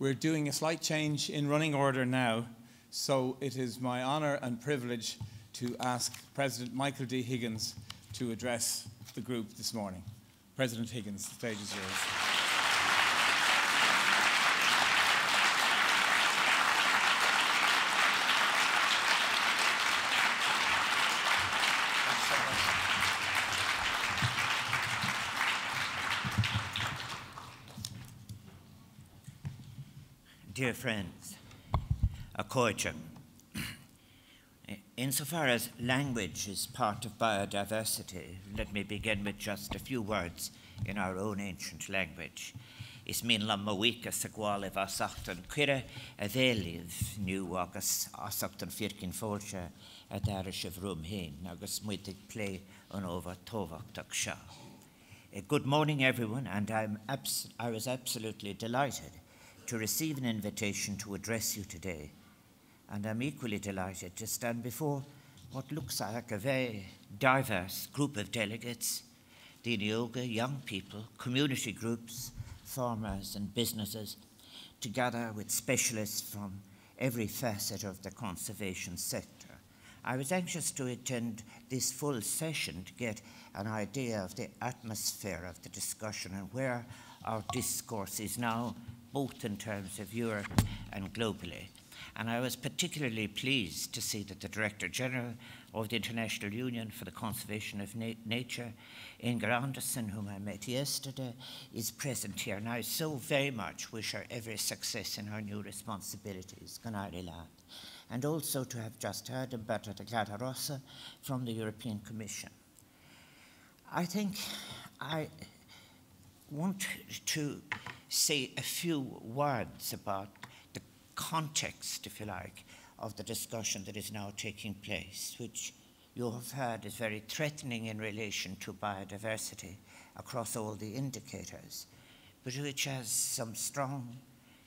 We're doing a slight change in running order now, so it is my honour and privilege to ask President Michael D. Higgins to address the group this morning. President Higgins, the stage is yours. Friends, a koicha. Insofar as language is part of biodiversity, let me begin with just a few words in our own ancient language. Is min la mawika sa gwale vasachtan quire a dheliv new agus asachtan firkin folcha a darish of rum hin, agus muitig play on over tovak sha. Eh, good morning, everyone, and I'm abs- I was absolutely delighted to receive an invitation to address you today, and I'm equally delighted to stand before what looks like a very diverse group of delegates the yoga, young people, community groups, farmers, and businesses, together with specialists from every facet of the conservation sector. I was anxious to attend this full session to get an idea of the atmosphere of the discussion and where our discourse is now both in terms of Europe and globally. And I was particularly pleased to see that the Director General of the International Union for the Conservation of Na- Nature, Inger Andersen, whom I met yesterday, is present here. And I so very much wish her every success in her new responsibilities. And also to have just heard Umberto Clara Rosa from the European Commission. I think I want to say a few words about the context, if you like, of the discussion that is now taking place, which you have heard is very threatening in relation to biodiversity across all the indicators, but which has some strong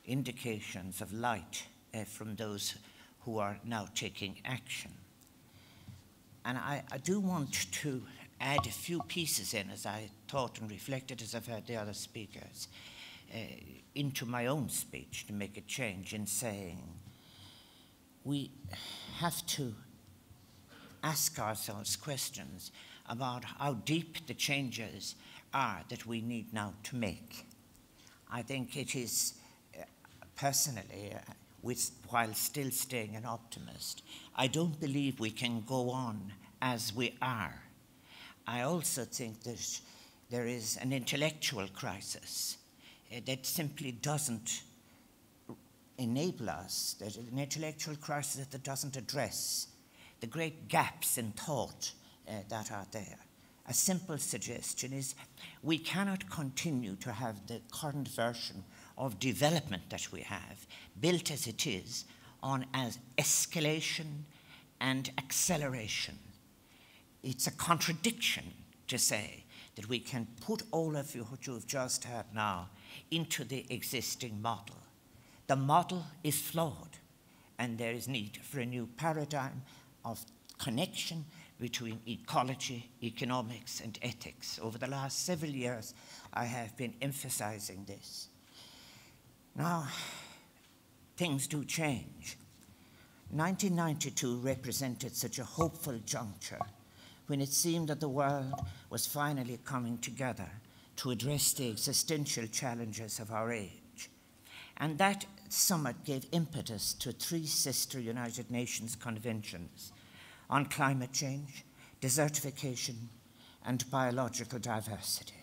indications of light uh, from those who are now taking action. And I, I do want to add a few pieces in as I thought and reflected as I've heard the other speakers uh, into my own speech to make a change in saying we have to ask ourselves questions about how deep the changes are that we need now to make. I think it is, uh, personally, uh, with, while still staying an optimist, I don't believe we can go on as we are. I also think that there is an intellectual crisis that simply doesn't enable us, that an intellectual crisis that doesn't address the great gaps in thought uh, that are there. A simple suggestion is we cannot continue to have the current version of development that we have, built as it is, on as escalation and acceleration. It's a contradiction to say that we can put all of you, what you've just heard now into the existing model. The model is flawed, and there is need for a new paradigm of connection between ecology, economics, and ethics. Over the last several years, I have been emphasizing this. Now, things do change. 1992 represented such a hopeful juncture when it seemed that the world was finally coming together to address the existential challenges of our age. And that summit gave impetus to three sister United Nations conventions on climate change, desertification, and biological diversity.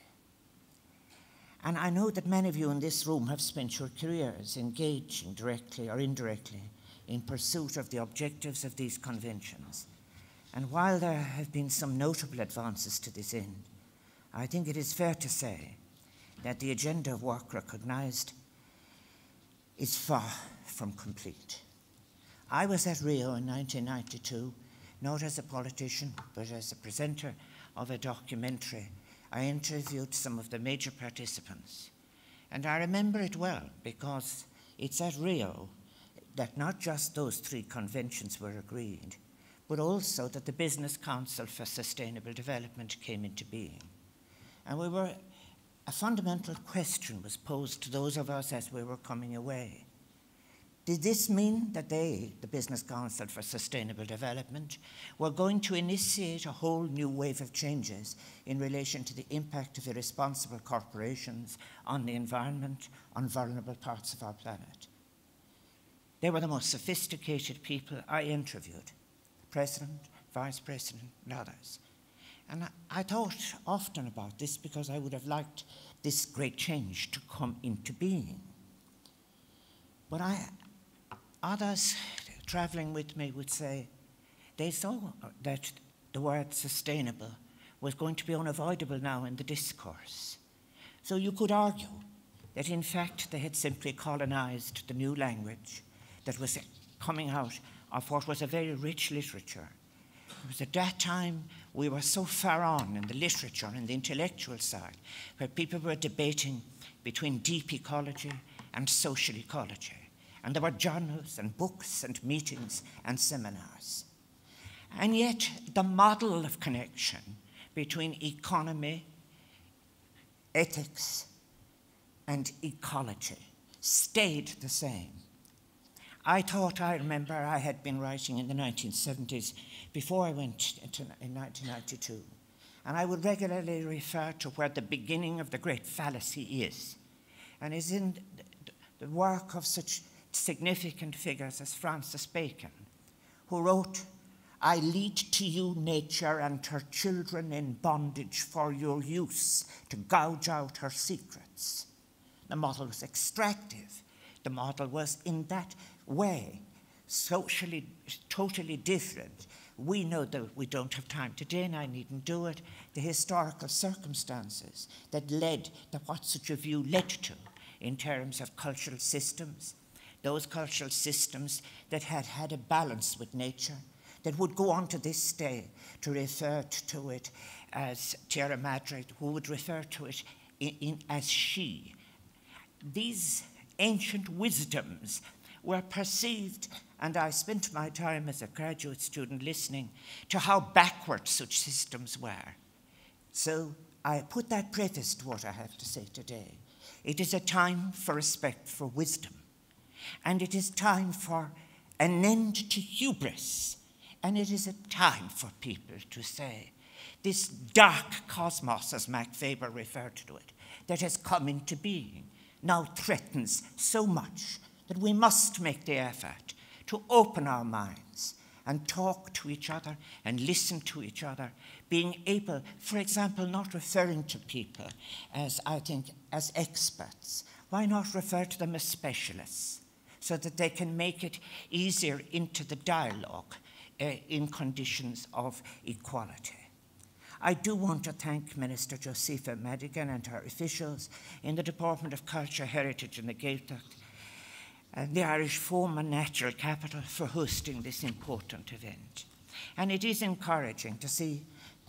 And I know that many of you in this room have spent your careers engaging directly or indirectly in pursuit of the objectives of these conventions. And while there have been some notable advances to this end, I think it is fair to say that the agenda of work recognized is far from complete. I was at Rio in 1992, not as a politician, but as a presenter of a documentary. I interviewed some of the major participants. And I remember it well because it's at Rio that not just those three conventions were agreed, but also that the Business Council for Sustainable Development came into being. And we were a fundamental question was posed to those of us as we were coming away. Did this mean that they, the Business Council for Sustainable Development, were going to initiate a whole new wave of changes in relation to the impact of irresponsible corporations on the environment, on vulnerable parts of our planet? They were the most sophisticated people I interviewed the President, Vice President, and others. And I, I thought often about this because I would have liked this great change to come into being. But I, Others traveling with me would say they saw that the word sustainable was going to be unavoidable now in the discourse. So you could argue that in fact they had simply colonized the new language that was coming out of what was a very rich literature. It was at that time we were so far on in the literature and the intellectual side, where people were debating between deep ecology and social ecology. And there were journals and books and meetings and seminars. And yet, the model of connection between economy, ethics, and ecology stayed the same. I thought, I remember I had been writing in the 1970s before I went to, in 1992. And I would regularly refer to where the beginning of the great fallacy is. And is in the work of such significant figures as Francis Bacon, who wrote, I lead to you nature and her children in bondage for your use to gouge out her secrets. The model was extractive. The model was in that way socially totally different. We know that we don't have time today, and I needn't do it. The historical circumstances that led to what such a view led to in terms of cultural systems, those cultural systems that had had a balance with nature, that would go on to this day to refer to it as Tierra Madre, who would refer to it in, in, as she. These ancient wisdoms were perceived, and I spent my time as a graduate student listening to how backward such systems were. So I put that preface to what I have to say today. It is a time for respect for wisdom. And it is time for an end to hubris. And it is a time for people to say, this dark cosmos, as Max Weber referred to it, that has come into being, now threatens so much that we must make the effort to open our minds and talk to each other and listen to each other, being able, for example, not referring to people as, I think, as experts. Why not refer to them as specialists? so that they can make it easier into the dialogue uh, in conditions of equality. I do want to thank Minister Josepha Madigan and her officials in the Department of Culture, Heritage and the Gaeltacht Uh, the Irish Forum Natural Capital for hosting this important event. And it is encouraging to see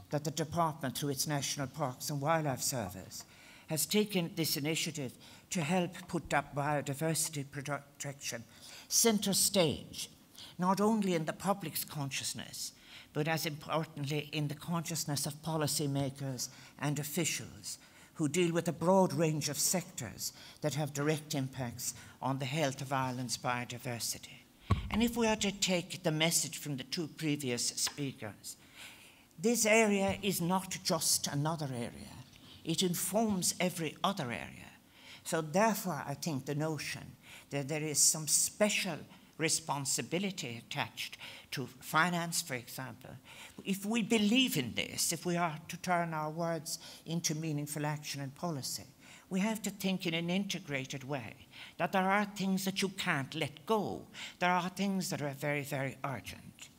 that the department, through its National Parks and Wildlife Service, has taken this initiative to help put up biodiversity protection center stage, not only in the public's consciousness, but as importantly in the consciousness of policymakers and officials who deal with a broad range of sectors that have direct impacts on the health of Ireland's biodiversity. And if we are to take the message from the two previous speakers, this area is not just another area, it informs every other area. So, therefore, I think the notion that there is some special responsibility attached to finance, for example, if we believe in this, if we are to turn our words into meaningful action and policy, we have to think in an integrated way that there are things that you can't let go. There are things that are very, very urgent.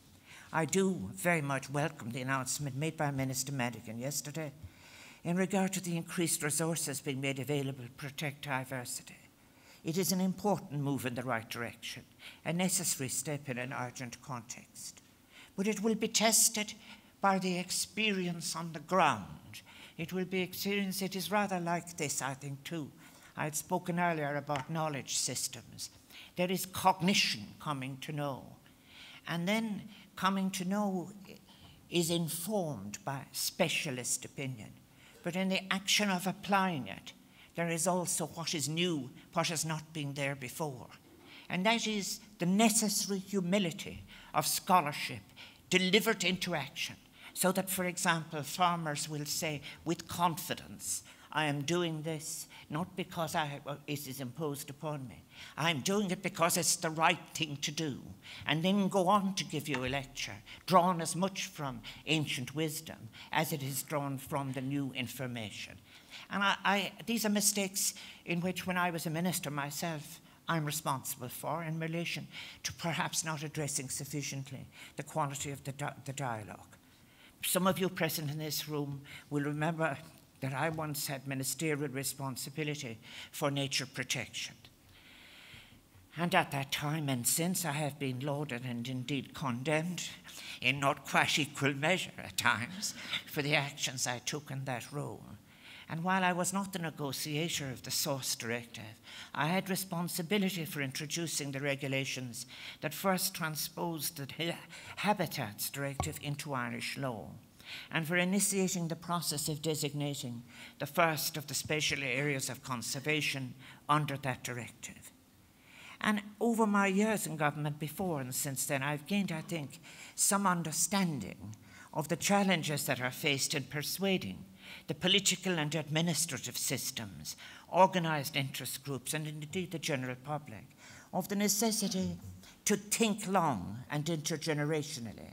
I do very much welcome the announcement made by Minister Madigan yesterday in regard to the increased resources being made available to protect diversity. It is an important move in the right direction, a necessary step in an urgent context. But it will be tested by the experience on the ground. It will be experience, it is rather like this, I think, too. I had spoken earlier about knowledge systems. There is cognition coming to know. And then coming to know is informed by specialist opinion but in the action of applying it, there is also what is new, what has not been there before. And that is the necessary humility of scholarship delivered into action. So that, for example, farmers will say with confidence, I am doing this not because I, it is imposed upon me. I'm doing it because it's the right thing to do. And then go on to give you a lecture, drawn as much from ancient wisdom as it is drawn from the new information. And I, I, these are mistakes in which, when I was a minister myself, I'm responsible for in relation to perhaps not addressing sufficiently the quality of the, di- the dialogue. Some of you present in this room will remember that I once had ministerial responsibility for nature protection. And at that time and since, I have been lauded and indeed condemned in not quite equal measure at times for the actions I took in that role. And while I was not the negotiator of the source directive, I had responsibility for introducing the regulations that first transposed the Habitats Directive into Irish law and for initiating the process of designating the first of the special areas of conservation under that directive. And over my years in government before and since then, I've gained, I think, some understanding of the challenges that are faced in persuading the political and administrative systems, organised interest groups, and indeed the general public of the necessity to think long and intergenerationally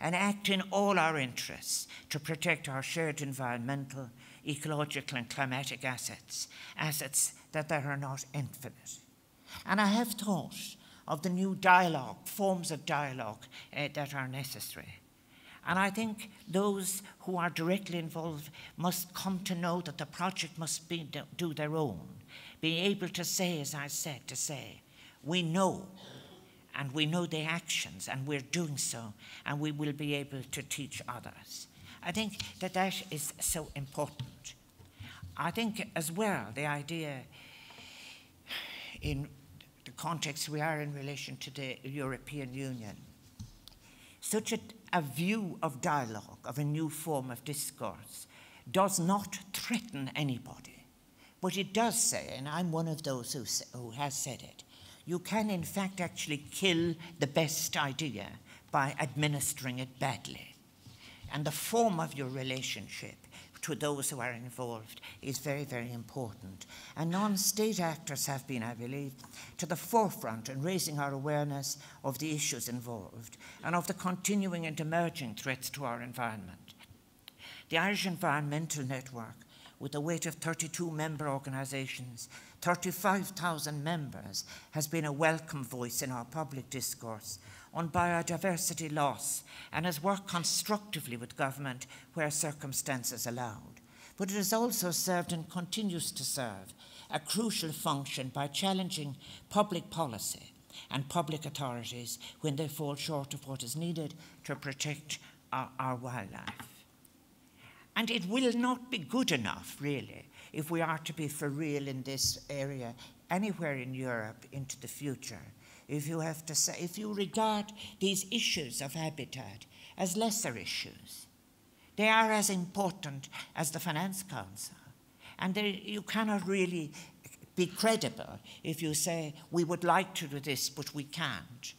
and act in all our interests to protect our shared environmental, ecological, and climatic assets, assets that are not infinite. And I have thought of the new dialogue, forms of dialogue uh, that are necessary. And I think those who are directly involved must come to know that the project must be, do their own, be able to say, as I said, to say, we know and we know the actions, and we're doing so, and we will be able to teach others. I think that that is so important. I think as well the idea in the context we are in relation to the European Union, such a, a view of dialogue, of a new form of discourse, does not threaten anybody. But it does say, and I'm one of those who, who has said it, you can, in fact, actually kill the best idea by administering it badly. And the form of your relationship to those who are involved is very, very important. And non state actors have been, I believe, to the forefront in raising our awareness of the issues involved and of the continuing and emerging threats to our environment. The Irish Environmental Network, with a weight of 32 member organisations, 35,000 members, has been a welcome voice in our public discourse on biodiversity loss and has worked constructively with government where circumstances allowed. But it has also served and continues to serve a crucial function by challenging public policy and public authorities when they fall short of what is needed to protect our, our wildlife. And it will not be good enough, really, if we are to be for real in this area anywhere in Europe into the future. If you have to say, if you regard these issues of habitat as lesser issues, they are as important as the Finance Council. And they, you cannot really be credible if you say, we would like to do this, but we can't.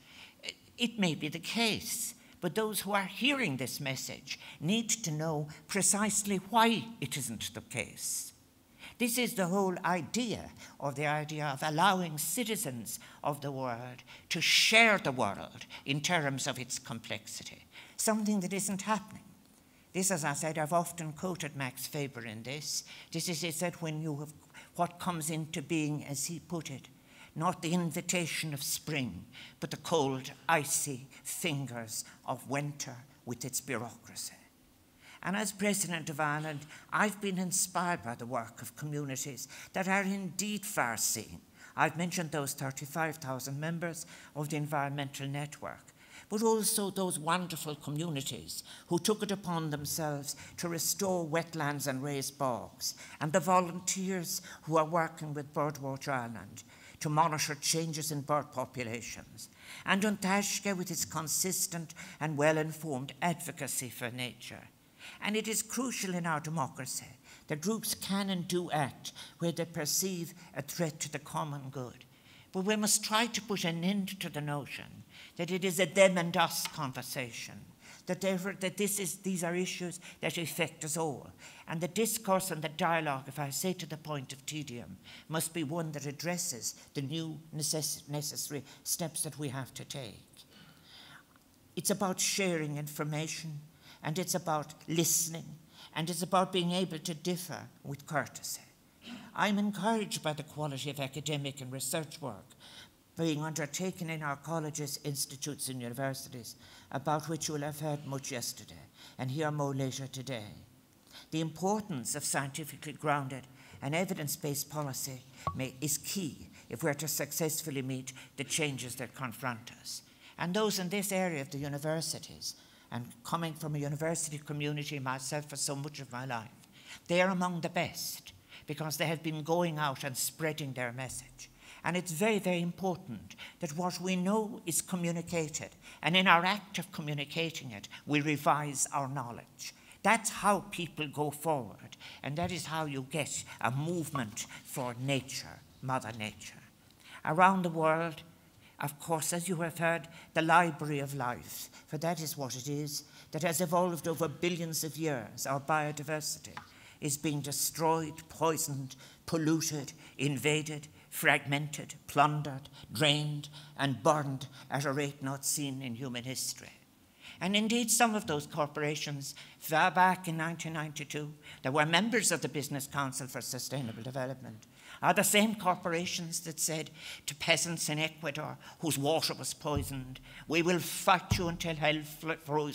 It may be the case, but those who are hearing this message need to know precisely why it isn't the case. This is the whole idea of the idea of allowing citizens of the world to share the world in terms of its complexity, something that isn't happening. This, as I said, I've often quoted Max Weber in this. This is, said, when you have what comes into being, as he put it, not the invitation of spring, but the cold, icy fingers of winter with its bureaucracy. And as President of Ireland, I've been inspired by the work of communities that are indeed far seeing. I've mentioned those 35,000 members of the Environmental Network, but also those wonderful communities who took it upon themselves to restore wetlands and raise bogs, and the volunteers who are working with Birdwatch Ireland to monitor changes in bird populations, and An Taisce with its consistent and well informed advocacy for nature and it is crucial in our democracy that groups can and do act where they perceive a threat to the common good. But we must try to put an end to the notion that it is a them and us conversation, that, that this is, these are issues that affect us all. And the discourse and the dialogue, if I say to the point of tedium, must be one that addresses the new necess- necessary steps that we have to take. It's about sharing information, and it's about listening, and it's about being able to differ with courtesy. I'm encouraged by the quality of academic and research work being undertaken in our colleges, institutes, and universities, about which you will have heard much yesterday and hear more later today. The importance of scientifically grounded and evidence based policy may, is key if we're to successfully meet the changes that confront us. And those in this area of the universities, and coming from a university community myself for so much of my life, they are among the best because they have been going out and spreading their message. And it's very, very important that what we know is communicated. And in our act of communicating it, we revise our knowledge. That's how people go forward. And that is how you get a movement for nature, Mother Nature. Around the world, of course, as you have heard, the library of life, for that is what it is, that has evolved over billions of years, our biodiversity is being destroyed, poisoned, polluted, invaded, fragmented, plundered, drained, and burned at a rate not seen in human history. And indeed, some of those corporations, far back in 1992, that were members of the Business Council for Sustainable Development, are the same corporations that said to peasants in Ecuador whose water was poisoned, We will fight you until hell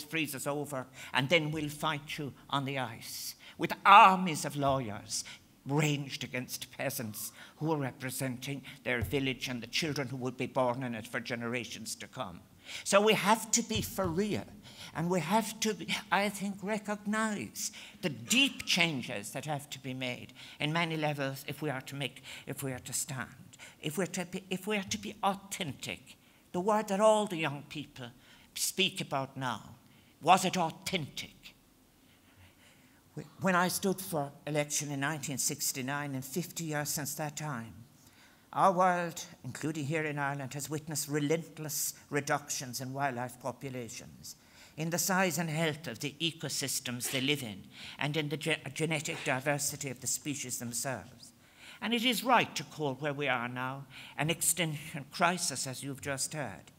freezes over, and then we'll fight you on the ice with armies of lawyers ranged against peasants who were representing their village and the children who would be born in it for generations to come. So we have to be for real. And we have to, I think, recognize the deep changes that have to be made in many levels if we are to make, if we are to stand, if we're to be, if we are to be authentic. The word that all the young people speak about now, was it authentic? When I stood for election in 1969, and 50 years since that time, our world, including here in Ireland, has witnessed relentless reductions in wildlife populations, in the size and health of the ecosystems they live in, and in the ge- genetic diversity of the species themselves. And it is right to call where we are now an extinction crisis, as you've just heard.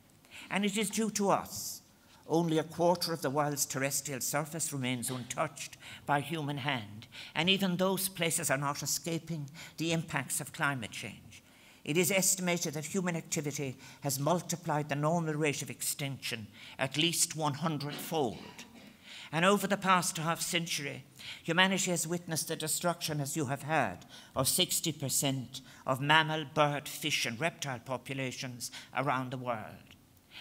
And it is due to us only a quarter of the world's terrestrial surface remains untouched by human hand, and even those places are not escaping the impacts of climate change. It is estimated that human activity has multiplied the normal rate of extinction at least 100 fold. And over the past half century, humanity has witnessed the destruction, as you have heard, of 60% of mammal, bird, fish, and reptile populations around the world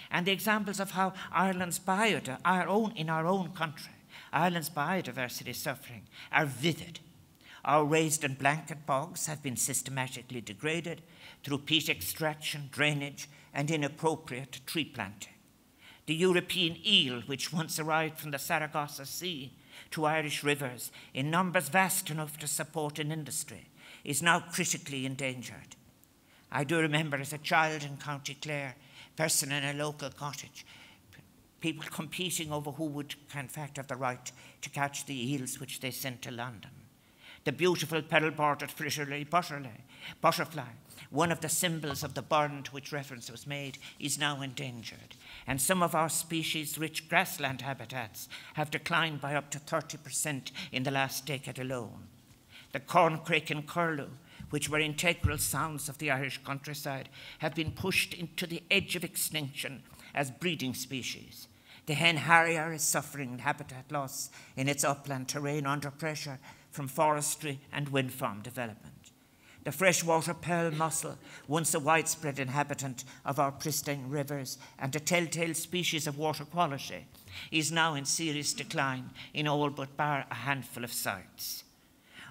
and the examples of how Ireland's biodiversity, our own, in our own country, Ireland's biodiversity suffering are vivid. Our raised and blanket bogs have been systematically degraded through peat extraction, drainage, and inappropriate tree planting. The European eel, which once arrived from the Sargasso Sea to Irish rivers in numbers vast enough to support an industry, is now critically endangered. I do remember as a child in County Clare person in a local cottage. People competing over who would, in fact, have the right to catch the eels which they sent to London. The beautiful pearl bordered fritillary butterfly, one of the symbols of the Burren to which reference was made, is now endangered. And some of our species rich grassland habitats have declined by up to 30% in the last decade alone. The corncrake and curlew which were integral sounds of the Irish countryside, have been pushed into the edge of extinction as breeding species. The hen harrier is suffering habitat loss in its upland terrain under pressure from forestry and wind farm development. The freshwater pearl mussel, once a widespread inhabitant of our pristine rivers and a telltale species of water quality, is now in serious decline in all but bar a handful of sites.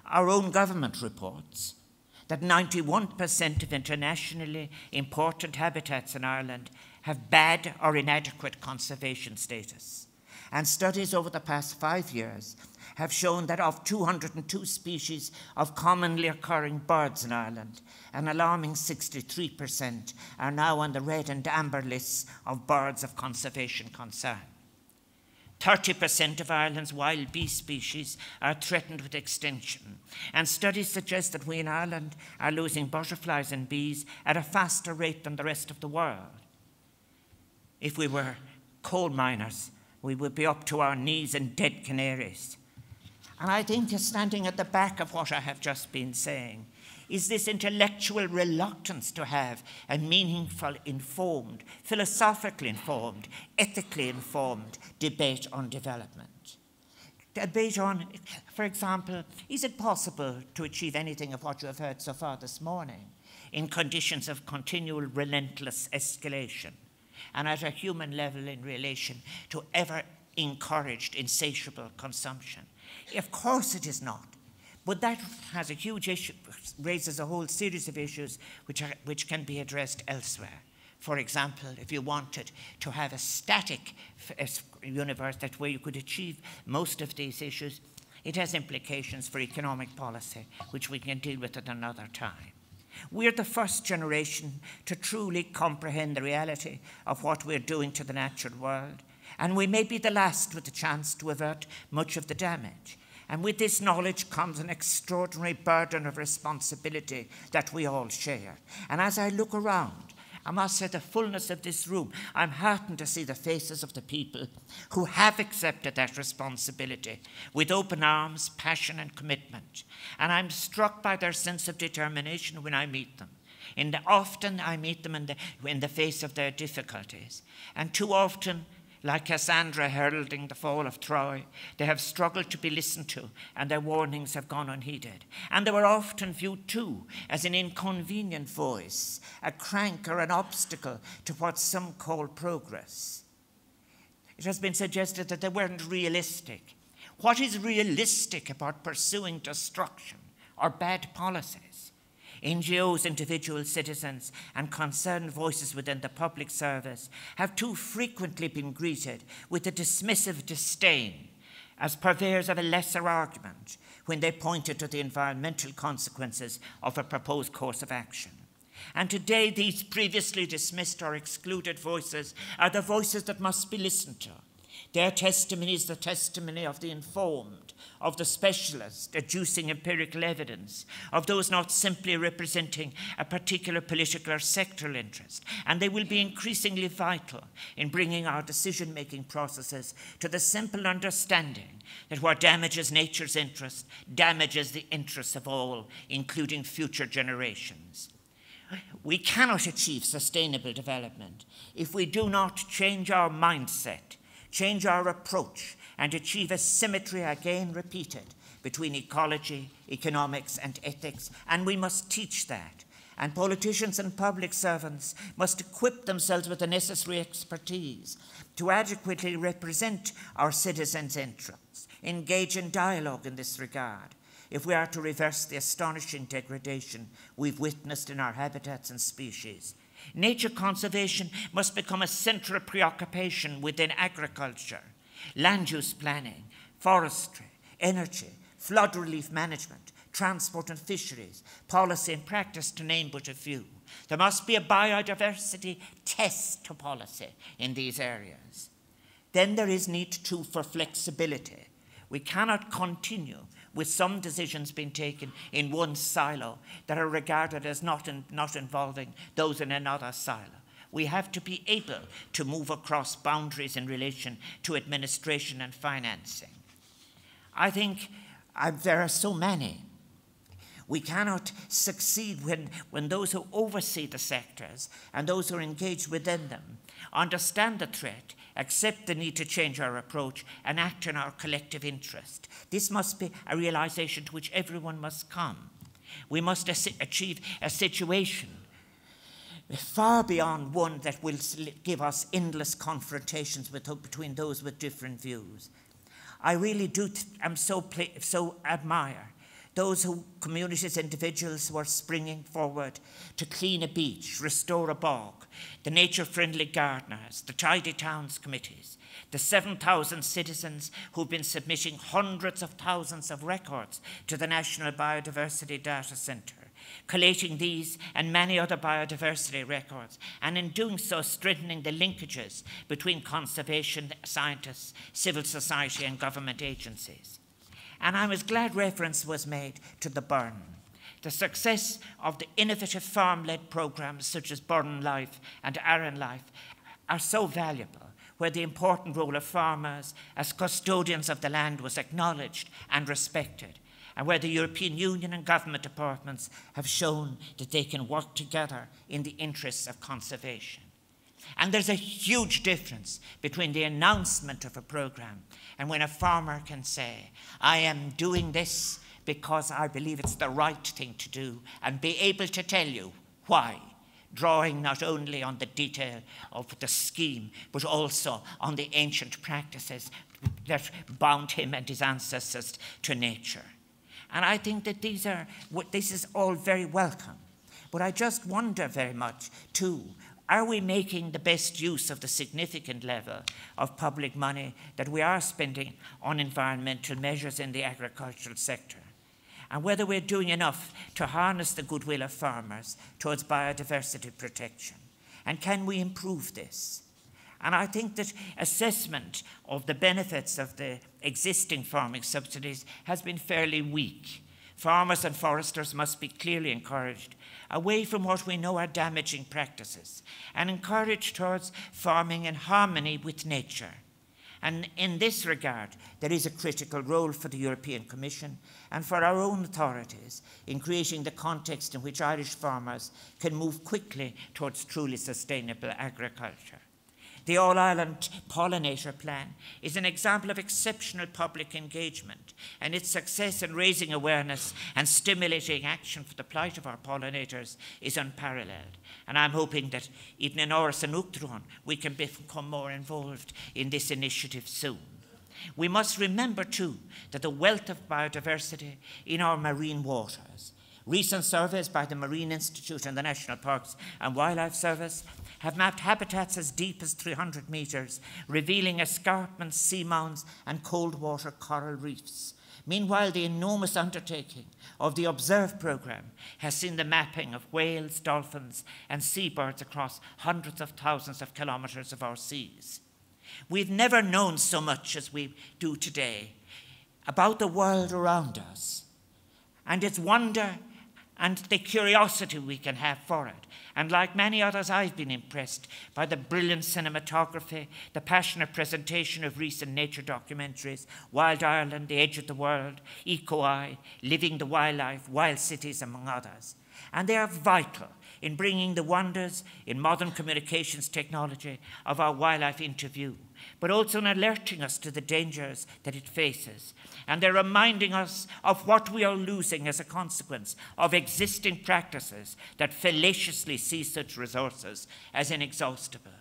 Our own government reports that 91% of internationally important habitats in Ireland have bad or inadequate conservation status. And studies over the past five years have shown that of 202 species of commonly occurring birds in Ireland, an alarming 63% are now on the red and amber lists of birds of conservation concern. 30% of Ireland's wild bee species are threatened with extinction, and studies suggest that we in Ireland are losing butterflies and bees at a faster rate than the rest of the world. If we were coal miners, we would be up to our knees in dead canaries. And I think standing at the back of what I have just been saying is this intellectual reluctance to have a meaningful, informed, philosophically informed, ethically informed debate on development. Debate on, for example, is it possible to achieve anything of what you have heard so far this morning in conditions of continual relentless escalation and at a human level in relation to ever encouraged insatiable consumption? Of course it is not. But that has a huge issue, raises a whole series of issues which, are, which can be addressed elsewhere. For example, if you wanted to have a static universe that where you could achieve most of these issues, it has implications for economic policy, which we can deal with at another time. We're the first generation to truly comprehend the reality of what we're doing to the natural world, and we may be the last with the chance to avert much of the damage. And with this knowledge comes an extraordinary burden of responsibility that we all share. And as I look around, I must say, the fullness of this room, I'm heartened to see the faces of the people who have accepted that responsibility with open arms, passion, and commitment. And I'm struck by their sense of determination when I meet them. And often I meet them in the, in the face of their difficulties. And too often like Cassandra heralding the fall of Troy, they have struggled to be listened to, and their warnings have gone unheeded. And they were often viewed too as an inconvenient voice, a crank or an obstacle to what some call progress. It has been suggested that they weren't realistic. What is realistic about pursuing destruction or bad policies? NGOs, individual citizens, and concerned voices within the public service have too frequently been greeted with a dismissive disdain as purveyors of a lesser argument when they pointed to the environmental consequences of a proposed course of action. And today, these previously dismissed or excluded voices are the voices that must be listened to. Their testimony is the testimony of the informed, of the specialists adducing empirical evidence, of those not simply representing a particular political or sectoral interest. And they will be increasingly vital in bringing our decision making processes to the simple understanding that what damages nature's interest damages the interests of all, including future generations. We cannot achieve sustainable development if we do not change our mindset, change our approach, and achieve a symmetry again repeated between ecology, economics, and ethics, and we must teach that. And politicians and public servants must equip themselves with the necessary expertise to adequately represent our citizens' interests, engage in dialogue in this regard, if we are to reverse the astonishing degradation we've witnessed in our habitats and species. Nature conservation must become a central preoccupation within agriculture land use planning, forestry, energy, flood relief management, transport and fisheries, policy and practice, to name but a few. There must be a biodiversity test to policy in these areas. Then there is need too for flexibility. We cannot continue with some decisions being taken in one silo that are regarded as not, in, not involving those in another silo. We have to be able to move across boundaries in relation to administration and financing. I think uh, there are so many. We cannot succeed when, when those who oversee the sectors and those who are engaged within them understand the threat, accept the need to change our approach, and act in our collective interest. This must be a realization to which everyone must come. We must achieve a situation far beyond one that will give us endless confrontations with, between those with different views. I really do, I'm so, so admire those who, communities, individuals who are springing forward to clean a beach, restore a bog, the nature friendly gardeners, the tidy towns committees, the 7,000 citizens who've been submitting hundreds of thousands of records to the National Biodiversity Data Centre, collating these and many other biodiversity records, and in doing so, strengthening the linkages between conservation scientists, civil society, and government agencies. And I was glad reference was made to the Burren. The success of the innovative farm led programs such as Burren Life and Aran Life are so valuable, where the important role of farmers as custodians of the land was acknowledged and respected, and where the European Union and government departments have shown that they can work together in the interests of conservation. And there's a huge difference between the announcement of a program and when a farmer can say, I am doing this because I believe it's the right thing to do, and be able to tell you why, drawing not only on the detail of the scheme, but also on the ancient practices that bound him and his ancestors to nature. And I think that these are, this is all very welcome. But I just wonder very much, too, are we making the best use of the significant level of public money that we are spending on environmental measures in the agricultural sector? And whether we're doing enough to harness the goodwill of farmers towards biodiversity protection? And can we improve this? And I think that assessment of the benefits of the existing farming subsidies has been fairly weak. Farmers and foresters must be clearly encouraged away from what we know are damaging practices and encouraged towards farming in harmony with nature. And in this regard, there is a critical role for the European Commission and for our own authorities in creating the context in which Irish farmers can move quickly towards truly sustainable agriculture. The All Ireland Pollinator Plan is an example of exceptional public engagement, and its success in raising awareness and stimulating action for the plight of our pollinators is unparalleled. And I'm hoping that even in Áras an Uachtaráin, we can become more involved in this initiative soon. We must remember, too, that the wealth of biodiversity in our marine waters Recent surveys by the Marine Institute and the National Parks and Wildlife Service have mapped habitats as deep as 300 metres, revealing escarpments, seamounts, and cold water coral reefs. Meanwhile, the enormous undertaking of the Observe programme has seen the mapping of whales, dolphins, and seabirds across hundreds of thousands of kilometres of our seas. We've never known so much as we do today about the world around us and its wonder and the curiosity we can have for it. And like many others, I've been impressed by the brilliant cinematography, the passionate presentation of recent nature documentaries, Wild Ireland, The Edge of the World, Eco Eye, Living the Wildlife, Wild Cities, among others. And they are vital in bringing the wonders in modern communications technology of our wildlife into view, but also in alerting us to the dangers that it faces. And they're reminding us of what we are losing as a consequence of existing practices that fallaciously see such resources as inexhaustible.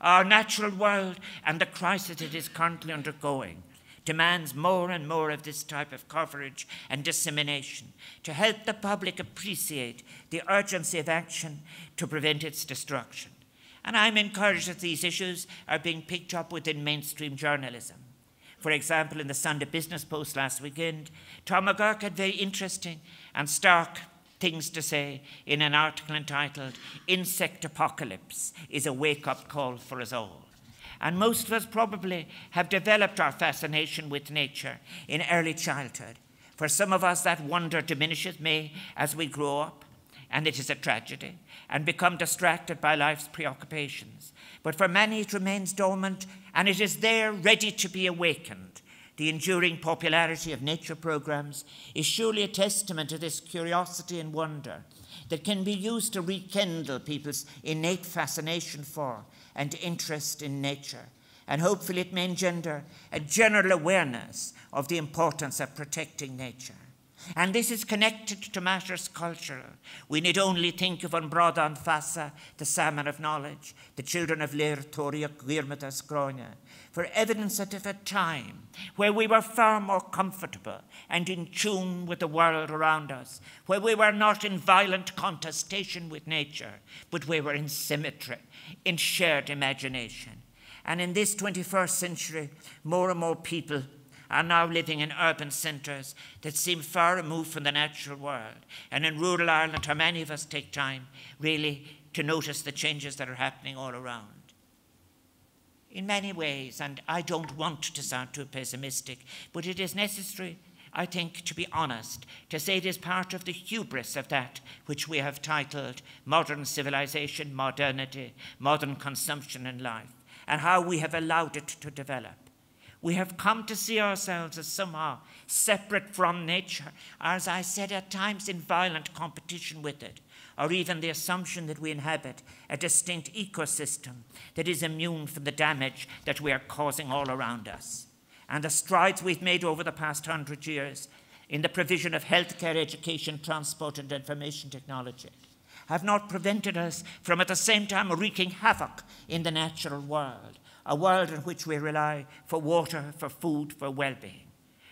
Our natural world and the crisis it is currently undergoing demands more and more of this type of coverage and dissemination to help the public appreciate the urgency of action to prevent its destruction. And I'm encouraged that these issues are being picked up within mainstream journalism. For example, in the Sunday Business Post last weekend, Tom McGurk had very interesting and stark things to say in an article entitled Insect Apocalypse is a Wake Up Call for Us All. And most of us probably have developed our fascination with nature in early childhood. For some of us, that wonder diminishes may as we grow up, and it is a tragedy, and become distracted by life's preoccupations. But for many, it remains dormant, and it is there ready to be awakened. The enduring popularity of nature programs is surely a testament to this curiosity and wonder that can be used to rekindle people's innate fascination for and interest in nature. And hopefully, it may engender a general awareness of the importance of protecting nature. And this is connected to matters cultural. We need only think of An Bradán Feasa, the salmon of knowledge, the children of Lir, Toria, Guirmatas, Gronia, for evidence that at a time where we were far more comfortable and in tune with the world around us, where we were not in violent contestation with nature, but we were in symmetry, in shared imagination. And in this 21st century, more and more people are now living in urban centres that seem far removed from the natural world. And in rural Ireland, how many of us take time really to notice the changes that are happening all around? In many ways, and I don't want to sound too pessimistic, but it is necessary I think, to be honest, to say it is part of the hubris of that which we have titled modern civilization, modernity, modern consumption and life, and how we have allowed it to develop. We have come to see ourselves as somehow separate from nature, as I said, at times in violent competition with it, or even the assumption that we inhabit a distinct ecosystem that is immune from the damage that we are causing all around us. And the strides we've made over the past hundred years in the provision of healthcare, education, transport, and information technology have not prevented us from at the same time wreaking havoc in the natural world a world in which we rely for water, for food, for well being.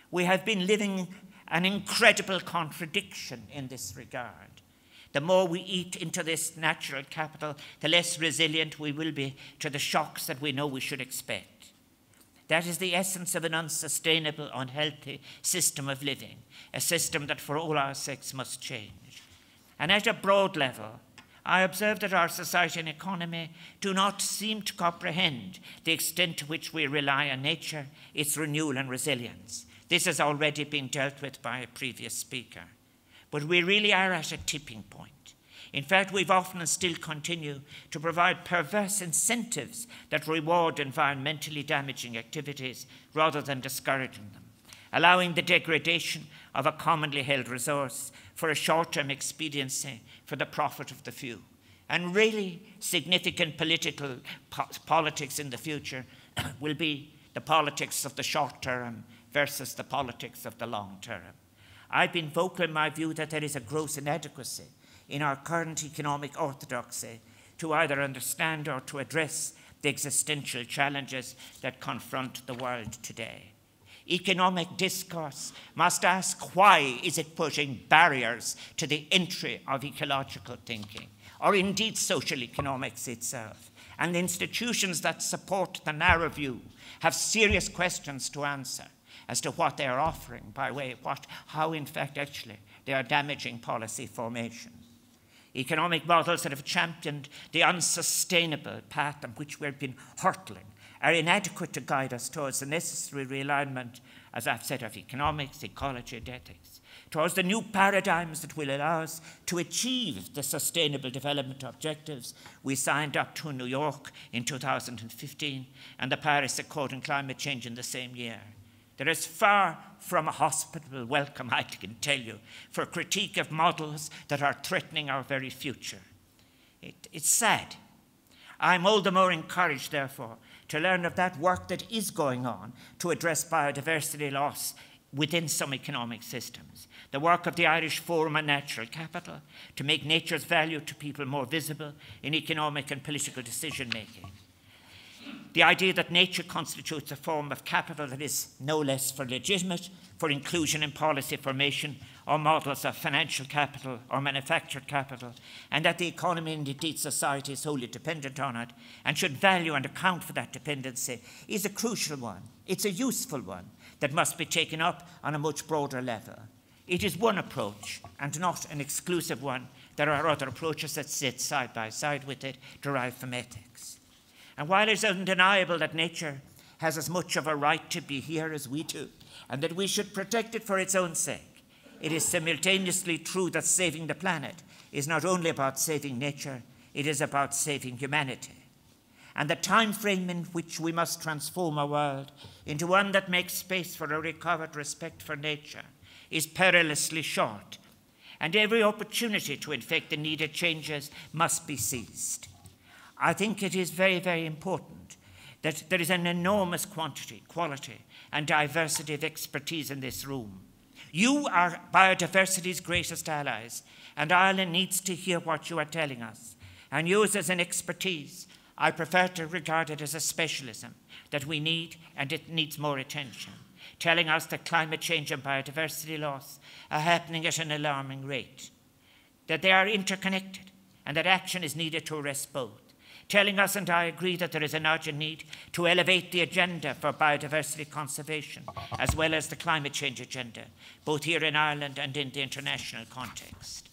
We have been living an incredible contradiction in this regard. The more we eat into this natural capital, the less resilient we will be to the shocks that we know we should expect. That is the essence of an unsustainable, unhealthy system of living, a system that for all our sakes must change. And at a broad level, I observe that our society and economy do not seem to comprehend the extent to which we rely on nature, its renewal and resilience. This has already been dealt with by a previous speaker. But we really are at a tipping point. In fact, we've often and still continue to provide perverse incentives that reward environmentally damaging activities rather than discouraging them, allowing the degradation of a commonly held resource for a short term expediency for the profit of the few. And really significant political po- politics in the future will be the politics of the short term versus the politics of the long term. I've been vocal in my view that there is a gross inadequacy in our current economic orthodoxy to either understand or to address the existential challenges that confront the world today economic discourse must ask why is it putting barriers to the entry of ecological thinking, or indeed social economics itself. And the institutions that support the narrow view have serious questions to answer as to what they are offering by way of what, how in fact actually they are damaging policy formation. Economic models that have championed the unsustainable path on which we've been hurtling are inadequate to guide us towards the necessary realignment, as I've said, of economics, ecology, and ethics, towards the new paradigms that will allow us to achieve the sustainable development objectives we signed up to in New York in 2015 and the Paris Accord on climate change in the same year. There is far from a hospitable welcome, I can tell you, for critique of models that are threatening our very future. It, it's sad. I'm all the more encouraged, therefore, to learn of that work that is going on to address biodiversity loss within some economic systems. The work of the Irish Forum on Natural Capital to make nature's value to people more visible in economic and political decision making. The idea that nature constitutes a form of capital that is no less for legitimate for inclusion in policy formation or models of financial capital or manufactured capital, and that the economy and indeed society is wholly dependent on it and should value and account for that dependency is a crucial one. It's a useful one that must be taken up on a much broader level. It is one approach and not an exclusive one. There are other approaches that sit side by side with it, derived from ethics. And while it is undeniable that nature has as much of a right to be here as we do, and that we should protect it for its own sake, it is simultaneously true that saving the planet is not only about saving nature, it is about saving humanity. And the time frame in which we must transform our world into one that makes space for a recovered respect for nature is perilously short, and every opportunity to effect the needed changes must be seized. I think it is very, very important that there is an enormous quantity, quality, and diversity of expertise in this room. You are biodiversity's greatest allies, and Ireland needs to hear what you are telling us. And use as an expertise. I prefer to regard it as a specialism that we need, and it needs more attention, telling us that climate change and biodiversity loss are happening at an alarming rate, that they are interconnected, and that action is needed to arrest both telling us, and I agree, that there is an urgent need to elevate the agenda for biodiversity conservation, uh-huh. as well as the climate change agenda, both here in Ireland and in the international context.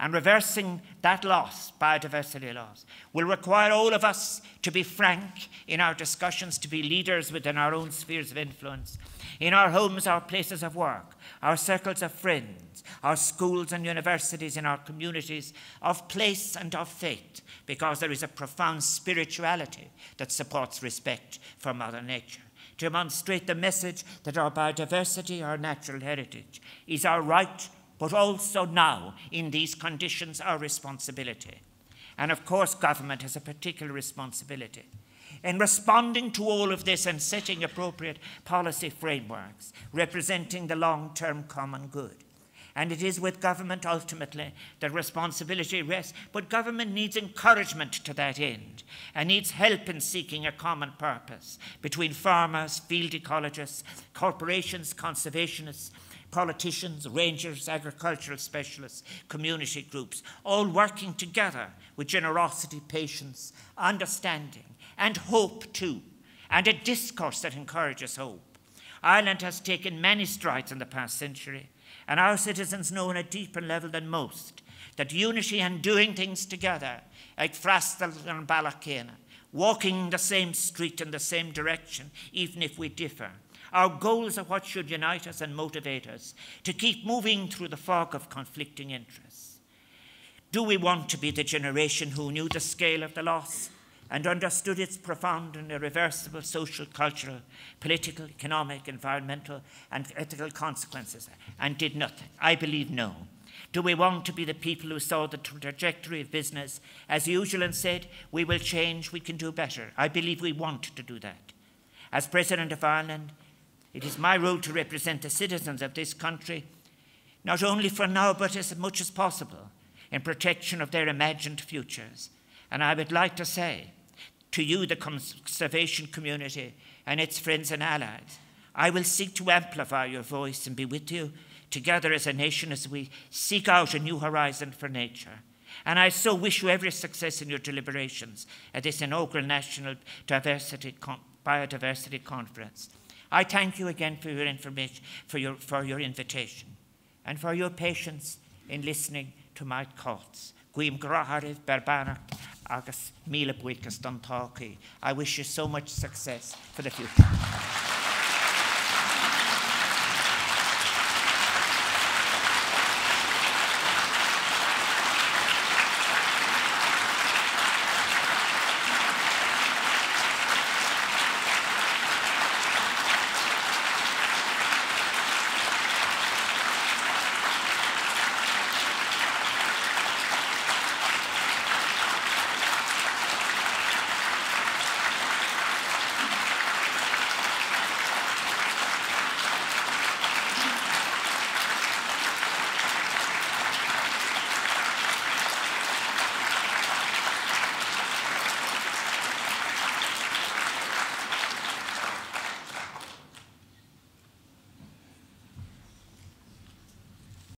And reversing that loss, biodiversity loss, will require all of us to be frank in our discussions, to be leaders within our own spheres of influence, in our homes, our places of work, our circles of friends, our schools and universities, in our communities of place and of faith, because there is a profound spirituality that supports respect for Mother Nature. To demonstrate the message that our biodiversity, our natural heritage, is our right, but also now, in these conditions, our responsibility. And of course, government has a particular responsibility in responding to all of this and setting appropriate policy frameworks representing the long term common good. And it is with government ultimately that responsibility rests, but government needs encouragement to that end and needs help in seeking a common purpose between farmers, field ecologists, corporations, conservationists, politicians, rangers, agricultural specialists, community groups, all working together with generosity, patience, understanding, and hope too, and a discourse that encourages hope. Ireland has taken many strides in the past century, and our citizens know on a deeper level than most that unity and doing things together, like Freastal and Bealach walking the same street in the same direction, even if we differ. Our goals are what should unite us and motivate us to keep moving through the fog of conflicting interests. Do we want to be the generation who knew the scale of the loss and understood its profound and irreversible social, cultural, political, economic, environmental, and ethical consequences, and did nothing? I believe no. Do we want to be the people who saw the trajectory of business as usual and said, we will change, we can do better? I believe we want to do that. As President of Ireland, it is my role to represent the citizens of this country, not only for now, but as much as possible, in protection of their imagined futures. And I would like to say to you, the conservation community, and its friends and allies. I will seek to amplify your voice and be with you together as a nation as we seek out a new horizon for nature. And I so wish you every success in your deliberations at this inaugural National Diversity Biodiversity Conference. I thank you again for your information, for your, for your invitation, and for your patience in listening to my thoughts. Guim graharif berbanach agus míle buíochas don tácaí. I wish you so much success for the future.